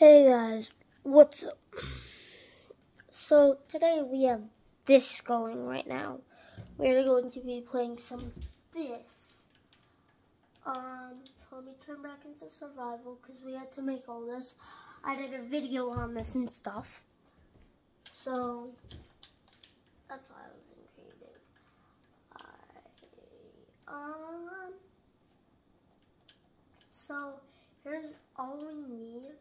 Hey guys, what's up? So today we have this going right now. We're going to be playing some this. Um, so let me turn back into survival because we had to make all this. I did a video on this and stuff. So that's why I was in creative. Um, so here's all we need.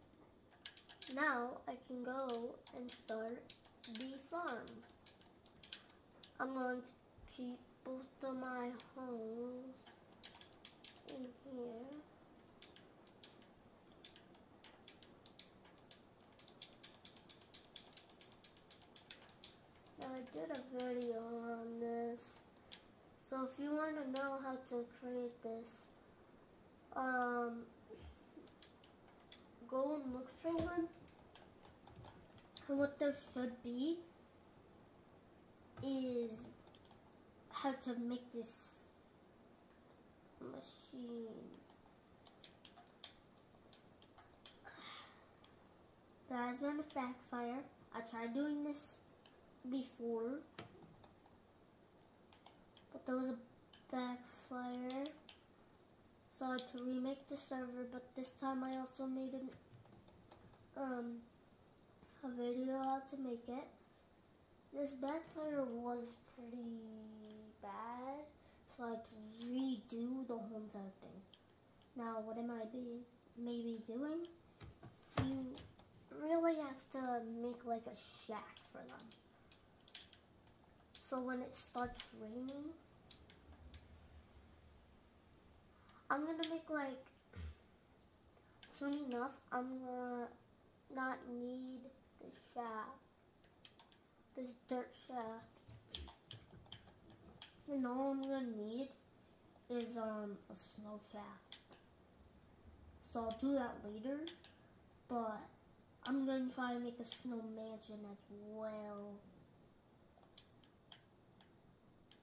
Now I can go and start the farm. I'm going to keep both of my homes in here. Now I did a video on this. So if you want to know how to create this, um, go and look for one. What there should be is how to make this machine. There has been a backfire. I tried doing this before, but there was a backfire. So I had to remake the server, but this time I also made an um a video how to make it. This backfire was pretty bad, so I had to redo the whole entire thing. Now, what am I be maybe doing? You really have to make like a shack for them. So when it starts raining, I'm gonna make like soon enough. I'm gonna not need this shack, this dirt shack. And all I'm gonna need is um a snow shack. So I'll do that later, but I'm gonna try to make a snow mansion as well.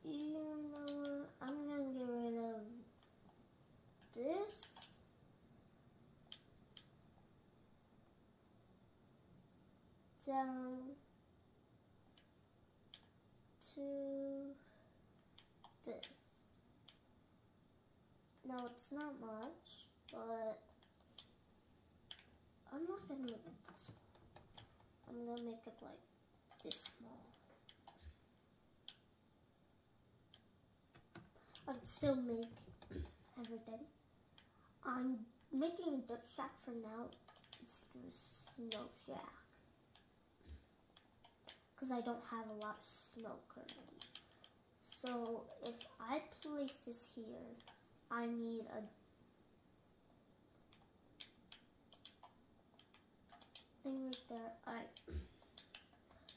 You know what? I'm gonna get rid of this. Down to this. Now it's not much, but I'm not gonna make it this small. I'm gonna make it like this small. I can still make everything. I'm making a dirt shack for now. It's the snow shack. Because I don't have a lot of snow currently. So if I place this here, I need a thing right there. Alright.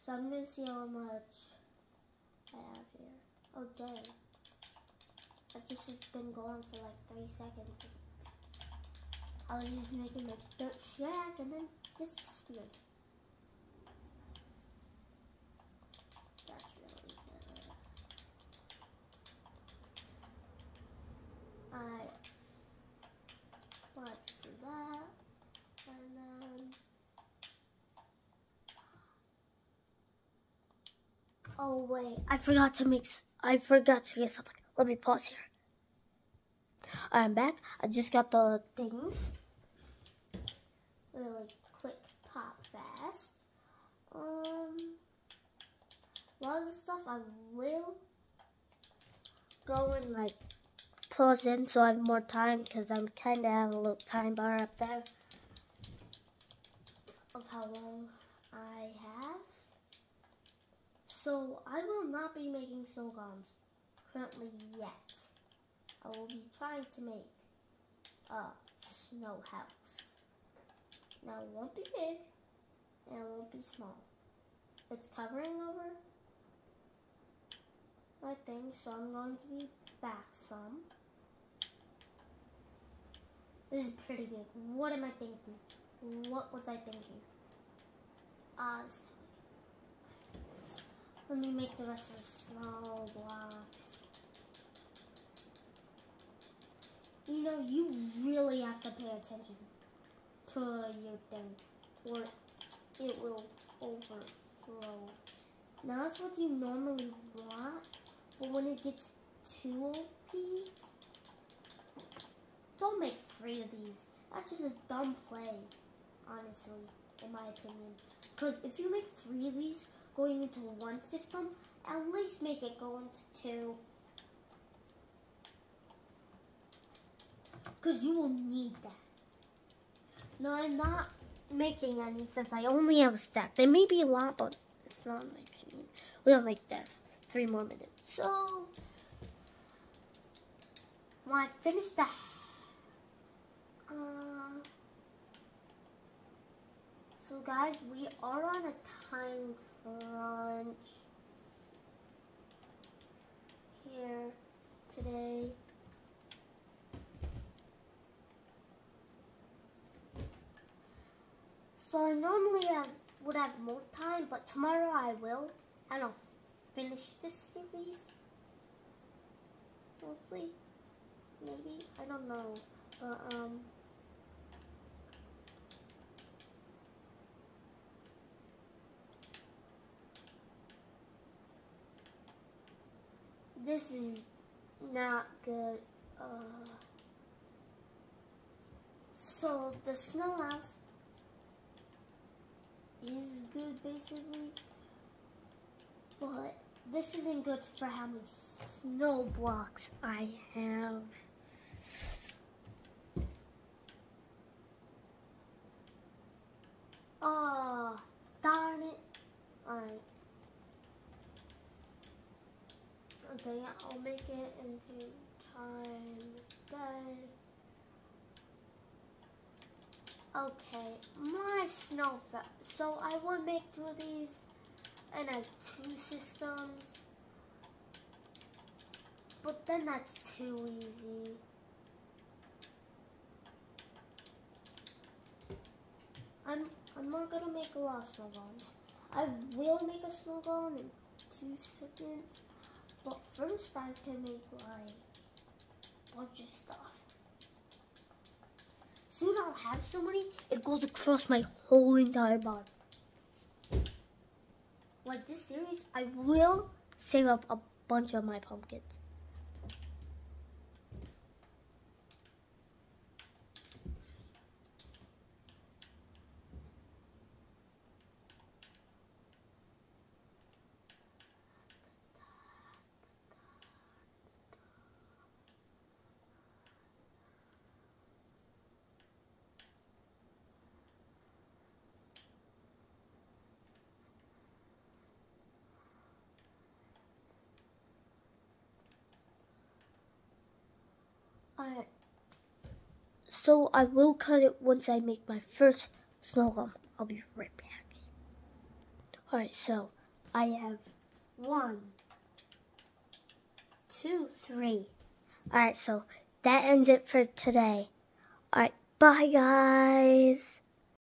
So I'm gonna see how much I have here. Oh dang. Just has been going for like three seconds. I was just making a dirt shack and then this exploded. That's really good. Alright. Let's do that. Oh wait, I forgot to mix I forgot to get something. Let me pause here. I'm back. I just got the things. Really quick, pop fast. Um, a lot of stuff I will go and like pause in so I have more time because I'm kind of have a little time bar up there of how long I have. So I will not be making snow golems currently yet. I will be trying to make a snow house. Now it won't be big and it won't be small. It's covering over my thing, so I'm going to be back some. This is pretty big. What am I thinking? What was I thinking? Ah, let me make the rest of the snow blocks. You know, you really have to pay attention to your thing. or it will overflow. Now that's what you normally want, but when it gets too OP, don't make three of these. That's just a dumb play, honestly, in my opinion. Because if you make three of these going into one system, at least make it go into two. Because you will need that. No, I'm not making any since I only have a stack. There may be a lot, but it's not my opinion. We have like that three more minutes. So when I finish the uh, so guys, we are on a time crunch here today. So I normally have, would have more time, but tomorrow I will, and I'll finish this series. We'll see. maybe I don't know, but um. This is not good. Uh, so the snow house is good basically, but this isn't good for how many snow blocks I have. Oh, darn it. Alright. Okay, I'll make it into time. Okay, my snow So I will make two of these and I have two systems. But then that's too easy. I'm I'm not gonna make a lot of snow golems. I will make a snow golem in two seconds. But first I have to make like a bunch of stuff. Soon I'll have so many, it goes across my whole entire body. Like this series, I will save up a bunch of my pumpkins. Alright. So I will cut it once I make my first snow golem. I'll be right back. Alright, so I have one, two, three. Alright, so that ends it for today. Alright, bye guys.